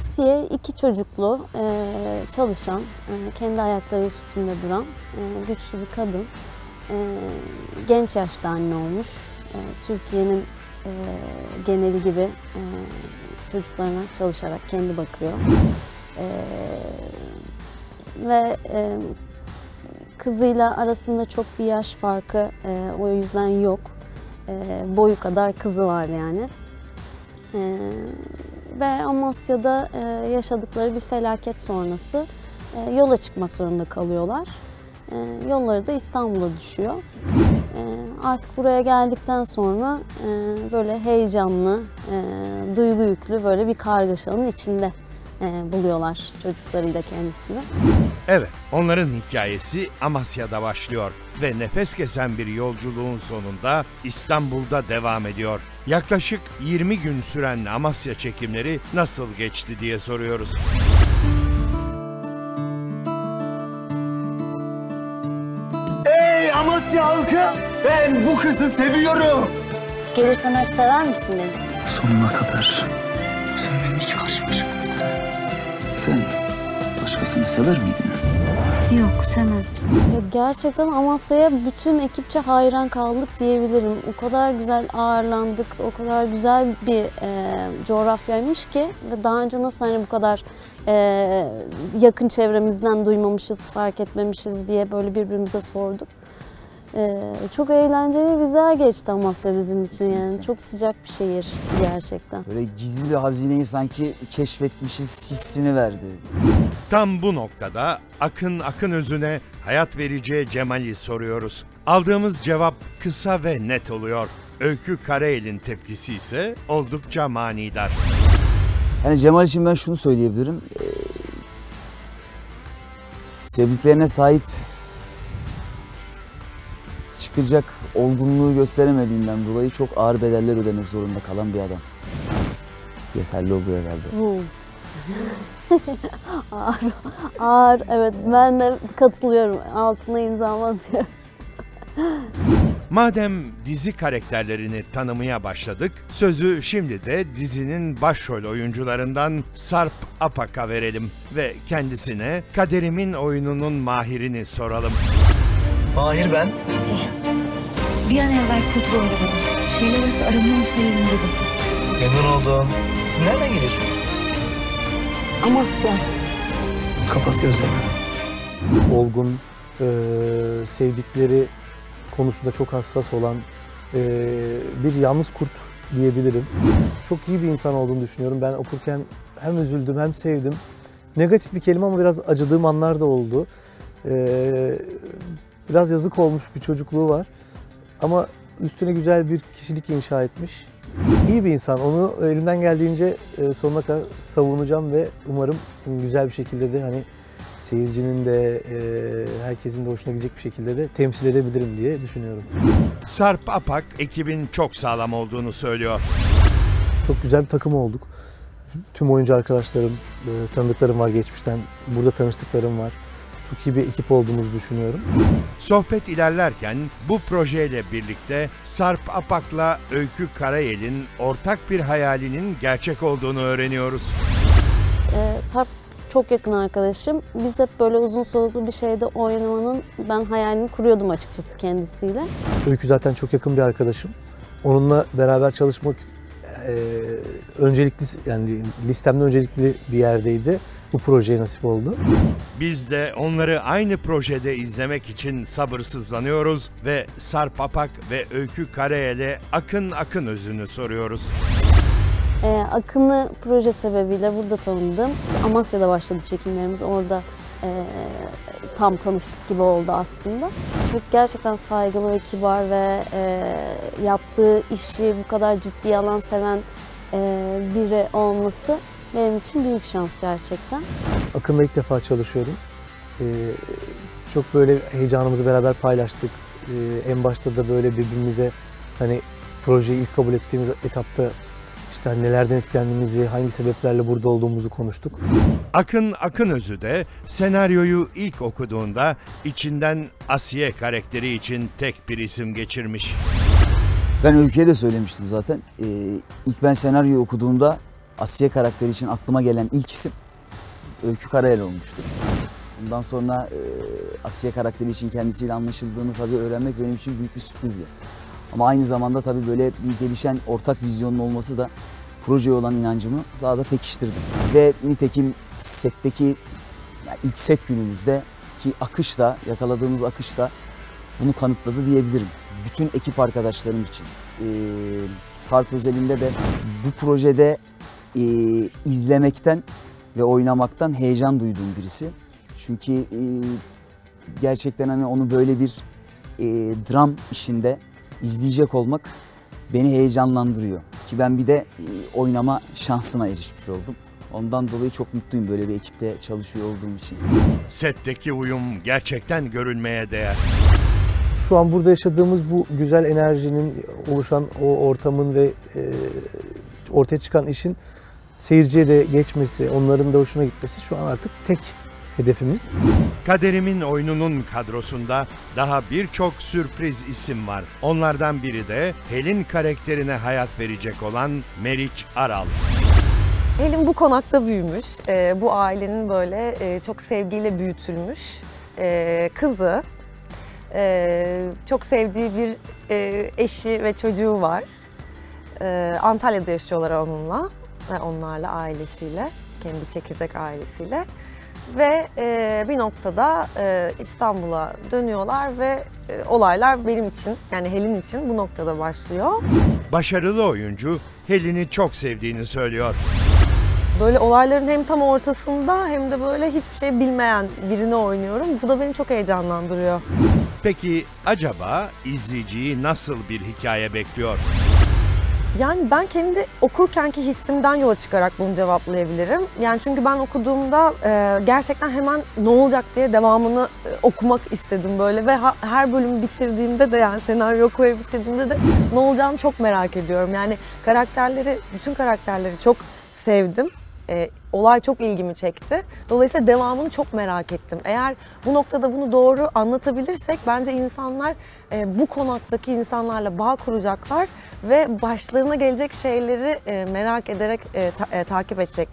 Asiye iki çocuklu, e, çalışan, e, kendi ayakları üstünde duran e, güçlü bir kadın. Genç yaşta anne olmuş. Türkiye'nin geneli gibi çocuklarına çalışarak kendi bakıyor. Ve kızıyla arasında çok bir yaş farkı o yüzden yok. Boyu kadar kızı var yani. Ve Amasya'da e, yaşadıkları bir felaket sonrası e, yola çıkmak zorunda kalıyorlar. E, yolları da İstanbul'a düşüyor. Artık buraya geldikten sonra böyle heyecanlı, duygu yüklü böyle bir kargaşanın içinde e, buluyorlar çocuklarıyla kendisini. Evet, onların hikayesi Amasya'da başlıyor ve nefes kesen bir yolculuğun sonunda İstanbul'da devam ediyor. Yaklaşık 20 gün süren Amasya çekimleri nasıl geçti diye soruyoruz. Ey Amasya halkı! Ben bu kızı seviyorum. Gelirsen hep sever misin beni? Sonuna kadar. Sen benim iki karşıma çıktın. Başkasını sever miydin? Yok sevmezdim. gerçekten Amasya'ya bütün ekipçe hayran kaldık diyebilirim. O kadar güzel ağırlandık, o kadar güzel bir e, coğrafyaymış ki ve daha önce nasıl hani bu kadar e, yakın çevremizden duymamışız, fark etmemişiz diye böyle birbirimize sorduk. E, çok eğlenceli, güzel geçti Amasya bizim için yani. Çok sıcak bir şehir gerçekten. Böyle gizli bir hazineyi sanki keşfetmişiz hissini verdi. Tam bu noktada Akın Akın Özü'ne hayat vereceği Cemal'i soruyoruz. Aldığımız cevap kısa ve net oluyor. Öykü Karael'in tepkisi ise oldukça manidar. Yani Cemal için ben şunu söyleyebilirim. Ee, sevdiklerine sahip çıkacak olgunluğu gösteremediğinden dolayı çok ağır bedeller ödemek zorunda kalan bir adam. Yeterli oluyor herhalde. Bu. ağır, ağır. Evet ben de katılıyorum. Altına imzamı atıyorum. Madem dizi karakterlerini tanımaya başladık, sözü şimdi de dizinin başrol oyuncularından Sarp Apak'a verelim ve kendisine kaderimin oyununun mahirini soralım. Mahir ben. Asiye. Bir an evvel kurtul arabadan. Şeyler arası aranıyormuş Halil'in arabası. Memnun oldum. Siz nereden geliyorsunuz? Amasya. Kapat gözlerini. olgun, e, sevdikleri konusunda çok hassas olan e, bir yalnız kurt diyebilirim. Çok iyi bir insan olduğunu düşünüyorum. Ben okurken hem üzüldüm hem sevdim. Negatif bir kelime ama biraz acıdığım anlar da oldu. E, biraz yazık olmuş bir çocukluğu var. Ama üstüne güzel bir kişilik inşa etmiş. İyi bir insan. Onu elimden geldiğince e, sonuna kadar savunacağım ve umarım güzel bir şekilde de hani seyircinin de e, herkesin de hoşuna gidecek bir şekilde de temsil edebilirim diye düşünüyorum. Sarp Apak ekibin çok sağlam olduğunu söylüyor. Çok güzel bir takım olduk. Tüm oyuncu arkadaşlarım, e, tanıdıklarım var geçmişten. Burada tanıştıklarım var. Çok iyi bir ekip olduğumuzu düşünüyorum. Sohbet ilerlerken bu projeyle birlikte Sarp Apak'la Öykü Karayel'in ortak bir hayalinin gerçek olduğunu öğreniyoruz. Ee, Sarp çok yakın arkadaşım. Biz hep böyle uzun soluklu bir şeyde oynamanın ben hayalini kuruyordum açıkçası kendisiyle. Öykü zaten çok yakın bir arkadaşım. Onunla beraber çalışmak e, öncelikli yani listemde öncelikli bir yerdeydi. Bu projeye nasip oldu. Biz de onları aynı projede izlemek için sabırsızlanıyoruz ve Sarp Apak ve Öykü Karayel'e Akın Akın özünü soruyoruz. Ee, Akın'ı proje sebebiyle burada tanıdım. Amasya'da başladı çekimlerimiz. Orada e, tam tanıştık gibi oldu aslında. Çok gerçekten saygılı ve kibar ve e, yaptığı işi bu kadar ciddiye alan, seven e, biri olması benim için büyük şans gerçekten. Akın'la ilk defa çalışıyorum. Ee, çok böyle heyecanımızı beraber paylaştık. Ee, en başta da böyle birbirimize hani projeyi ilk kabul ettiğimiz etapta işte hani nelerden etkilendiğimizi, hangi sebeplerle burada olduğumuzu konuştuk. Akın Akın özü de senaryoyu ilk okuduğunda içinden Asiye karakteri için tek bir isim geçirmiş. Ben Öykü'ye de söylemiştim zaten. Ee, ilk ben senaryoyu okuduğumda Asiye karakteri için aklıma gelen ilk isim Öykü Karayel olmuştu. Bundan sonra e, Asiye karakteri için kendisiyle anlaşıldığını tabii öğrenmek benim için büyük bir sürprizdi. Ama aynı zamanda tabii böyle bir gelişen ortak vizyonun olması da projeye olan inancımı daha da pekiştirdi. Ve nitekim setteki yani ilk set günümüzde ki akışla, yakaladığımız akışla bunu kanıtladı diyebilirim. Bütün ekip arkadaşlarım için. Ee, Sarp özelinde de bu projede e, izlemekten ve oynamaktan heyecan duyduğum birisi. Çünkü e, gerçekten hani onu böyle bir e, dram işinde izleyecek olmak beni heyecanlandırıyor. Ki ben bir de e, oynama şansına erişmiş oldum. Ondan dolayı çok mutluyum böyle bir ekiple çalışıyor olduğum için. Setteki uyum gerçekten görülmeye değer. Şu an burada yaşadığımız bu güzel enerjinin oluşan o ortamın ve e, ortaya çıkan işin seyirciye de geçmesi, onların da hoşuna gitmesi şu an artık tek hedefimiz. Kaderimin oyununun kadrosunda daha birçok sürpriz isim var. Onlardan biri de Helin karakterine hayat verecek olan Meriç Aral. Helin bu konakta büyümüş. Ee, bu ailenin böyle e, çok sevgiyle büyütülmüş e, kızı. Ee, çok sevdiği bir e, eşi ve çocuğu var. Ee, Antalya'da yaşıyorlar onunla, ve onlarla ailesiyle, kendi çekirdek ailesiyle. Ve e, bir noktada e, İstanbul'a dönüyorlar ve e, olaylar benim için, yani Helin için bu noktada başlıyor. Başarılı oyuncu Helin'i çok sevdiğini söylüyor. Böyle olayların hem tam ortasında hem de böyle hiçbir şey bilmeyen birini oynuyorum. Bu da beni çok heyecanlandırıyor. Peki acaba izleyiciyi nasıl bir hikaye bekliyor? Yani ben kendi okurkenki hissimden yola çıkarak bunu cevaplayabilirim. Yani çünkü ben okuduğumda e, gerçekten hemen ne olacak diye devamını e, okumak istedim böyle ve ha- her bölümü bitirdiğimde de yani senaryo okumayı bitirdiğimde de ne olacağını çok merak ediyorum. Yani karakterleri, bütün karakterleri çok sevdim. E, olay çok ilgimi çekti. Dolayısıyla devamını çok merak ettim. Eğer bu noktada bunu doğru anlatabilirsek bence insanlar e, bu konaktaki insanlarla bağ kuracaklar ve başlarına gelecek şeyleri e, merak ederek e, ta- e, takip edecekler.